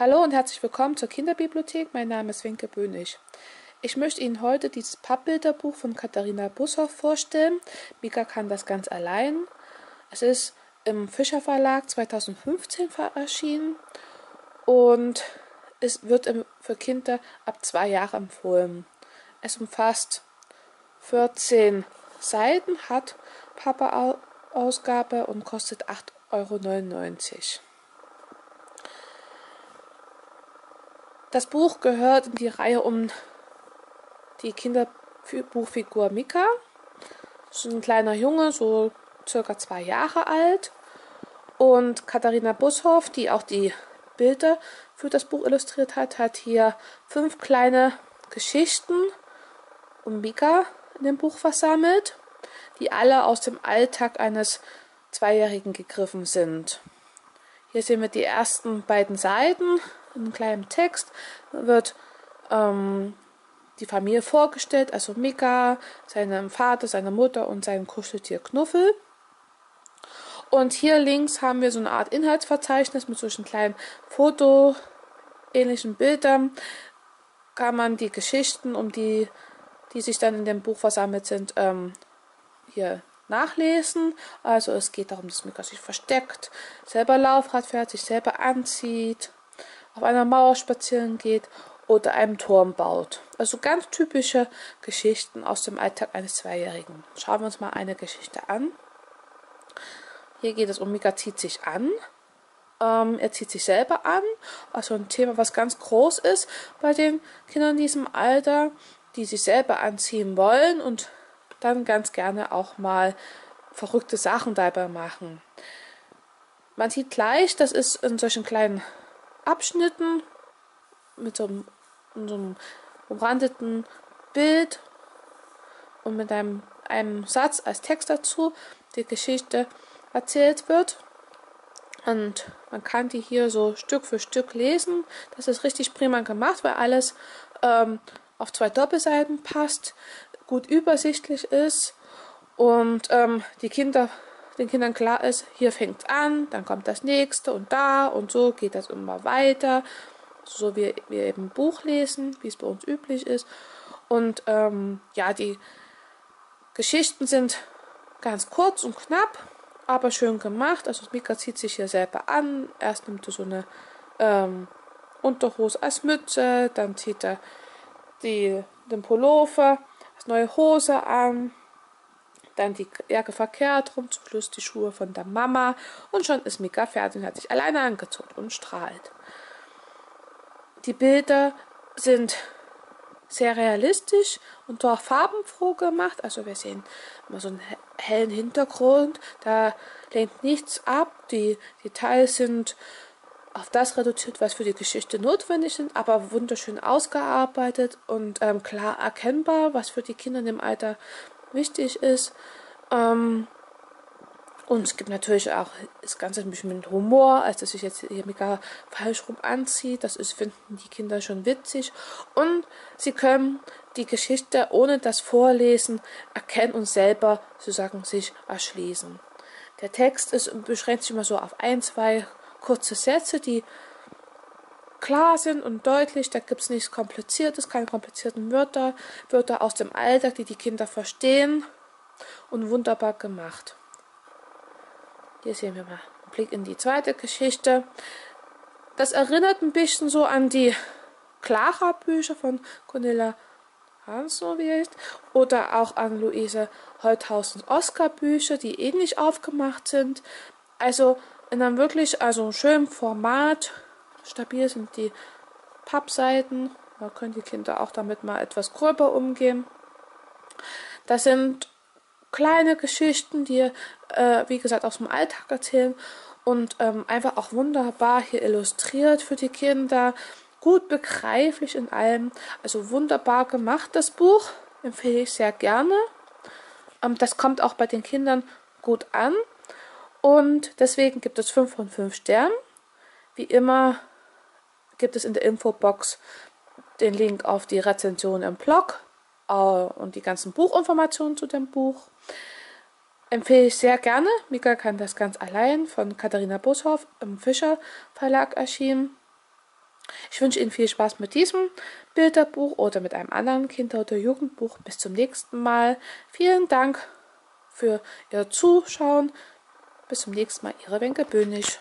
Hallo und herzlich willkommen zur Kinderbibliothek. Mein Name ist Winke Bönig. Ich möchte Ihnen heute dieses Pappbilderbuch von Katharina Bushoff vorstellen. Mika kann das ganz allein. Es ist im Fischer Verlag 2015 erschienen und es wird für Kinder ab zwei Jahre empfohlen. Es umfasst 14 Seiten, hat Papa-Ausgabe und kostet 8,99 Euro. Das Buch gehört in die Reihe um die Kinderbuchfigur Mika. Das ist ein kleiner Junge, so circa zwei Jahre alt. Und Katharina Bushoff, die auch die Bilder für das Buch illustriert hat, hat hier fünf kleine Geschichten um Mika in dem Buch versammelt, die alle aus dem Alltag eines Zweijährigen gegriffen sind. Hier sehen wir die ersten beiden Seiten in kleinem Text wird ähm, die Familie vorgestellt, also Mika, seinem Vater, seine Mutter und sein Kuscheltier Knuffel. Und hier links haben wir so eine Art Inhaltsverzeichnis mit solchen kleinen Foto-ähnlichen Bildern. Kann man die Geschichten, um die, die sich dann in dem Buch versammelt sind, ähm, hier nachlesen. Also es geht darum, dass Mika sich versteckt, selber Laufrad fährt, sich selber anzieht, auf einer Mauer spazieren geht oder einem Turm baut. Also ganz typische Geschichten aus dem Alltag eines Zweijährigen. Schauen wir uns mal eine Geschichte an. Hier geht es um Mika zieht sich an. Ähm, er zieht sich selber an. Also ein Thema, was ganz groß ist bei den Kindern in diesem Alter, die sich selber anziehen wollen und dann ganz gerne auch mal verrückte Sachen dabei machen. Man sieht gleich, das ist in solchen kleinen Abschnitten mit so einem, umrandeten Bild und mit einem, einem Satz als Text dazu die Geschichte erzählt wird. Und man kann die hier so Stück für Stück lesen. Das ist richtig prima gemacht, weil alles ähm, auf zwei Doppelseiten passt, gut übersichtlich ist und ähm, die Kinder den Kindern klar ist, hier fängt es an, dann kommt das nächste und da und so geht das immer weiter, so wie wir eben Buch lesen, wie es bei uns üblich ist. Und ähm, ja, die Geschichten sind ganz kurz und knapp, aber schön gemacht. Also Mika zieht sich hier selber an. Erst nimmt er so eine ähm, Unterhose als Mütze, dann zieht er die, den Pullover als neue Hose an, dann die Jacke verkehrt rum, zum Schluss die Schuhe von der Mama und schon ist Mika fertig und hat sich alleine angezogen und strahlt. Die Bilder sind sehr realistisch und doch farbenfroh gemacht. Also wir sehen immer so einen hellen Hintergrund, da lehnt nichts ab. Die Details sind auf das reduziert, was für die Geschichte notwendig ist, aber wunderschön ausgearbeitet und ähm, klar erkennbar, was für die Kinder in dem Alter wichtig ist. Ähm, und es gibt natürlich auch das Ganze ein bisschen mit Humor, als dass sich jetzt hier mega falsch rum anzieht. Das ist, finden die Kinder schon witzig. Und sie können die Geschichte ohne das Vorlesen erkennen und selber sozusagen sich erschließen. Der Text ist, beschränkt sich immer so auf ein, zwei kurze Sätze, die klar sind und deutlich. Da gibt es nichts Kompliziertes, keine komplizierten Wörter. Wörter aus dem Alltag, die die Kinder verstehen und wunderbar gemacht. Hier sehen wir mal einen Blick in die zweite Geschichte. Das erinnert ein bisschen so an die Clara-Bücher von Cornelia Hanslow oder auch an Luise Holthausens Oscar-Bücher, die ähnlich aufgemacht sind. Also in einem wirklich also schönen Format. Stabil sind die Pappseiten. Da können die Kinder auch damit mal etwas gröber umgehen. Das sind kleine Geschichten, die, äh, wie gesagt, aus dem Alltag erzählen und ähm, einfach auch wunderbar hier illustriert für die Kinder. Gut begreiflich in allem. Also wunderbar gemacht, das Buch. Empfehle ich sehr gerne. Ähm, das kommt auch bei den Kindern gut an. Und deswegen gibt es 5 von 5 Sternen. Wie immer gibt es in der Infobox den Link auf die Rezension im Blog äh, und die ganzen Buchinformationen zu dem Buch. Empfehle ich sehr gerne. Mika kann das ganz allein von Katharina Bushoff im Fischer Verlag erschienen. Ich wünsche Ihnen viel Spaß mit diesem Bilderbuch oder mit einem anderen Kinder- oder Jugendbuch. Bis zum nächsten Mal. Vielen Dank für Ihr Zuschauen. Bis zum nächsten Mal, Ihre Wenke Böhnig.